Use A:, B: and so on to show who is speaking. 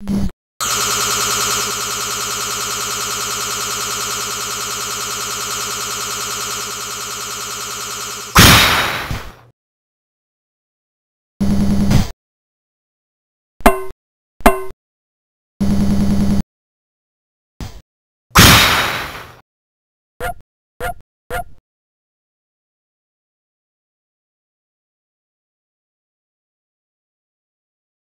A: you